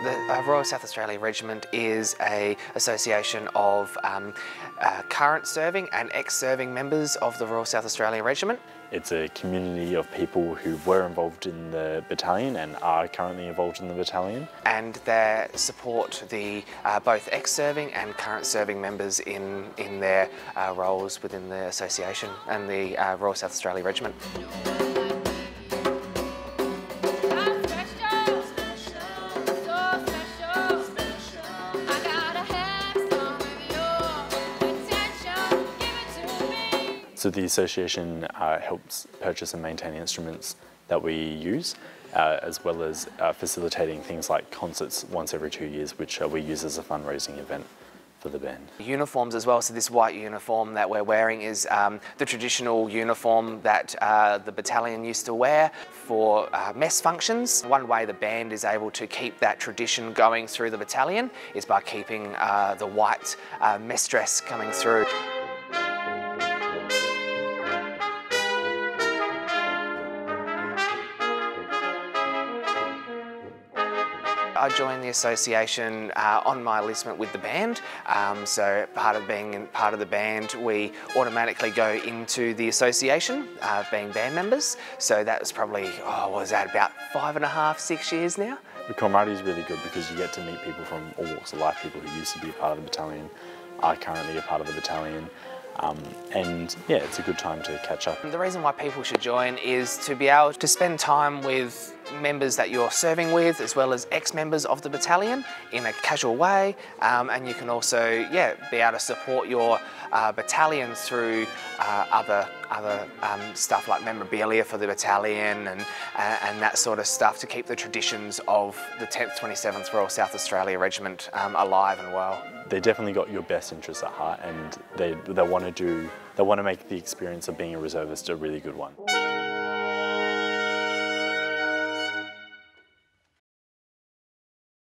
The uh, Royal South Australia Regiment is a association of um, uh, current serving and ex-serving members of the Royal South Australia Regiment. It's a community of people who were involved in the battalion and are currently involved in the battalion. And they support the uh, both ex-serving and current serving members in, in their uh, roles within the association and the uh, Royal South Australia Regiment. So the association uh, helps purchase and maintain instruments that we use, uh, as well as uh, facilitating things like concerts once every two years, which uh, we use as a fundraising event for the band. Uniforms as well, so this white uniform that we're wearing is um, the traditional uniform that uh, the battalion used to wear for uh, mess functions. One way the band is able to keep that tradition going through the battalion is by keeping uh, the white mess dress coming through. I joined the association uh, on my enlistment with the band. Um, so part of being part of the band, we automatically go into the association, uh, being band members. So that was probably, oh, was that about five and a half, six years now? The camaraderie is really good because you get to meet people from all walks of life, people who used to be a part of the battalion, are currently a part of the battalion. Um, and yeah, it's a good time to catch up. The reason why people should join is to be able to spend time with members that you're serving with as well as ex-members of the battalion in a casual way um, and you can also yeah be able to support your uh, battalion through uh, other other um, stuff like memorabilia for the battalion and uh, and that sort of stuff to keep the traditions of the 10th 27th Royal South Australia Regiment um, alive and well. They definitely got your best interests at heart and they, they want to do they want to make the experience of being a reservist a really good one.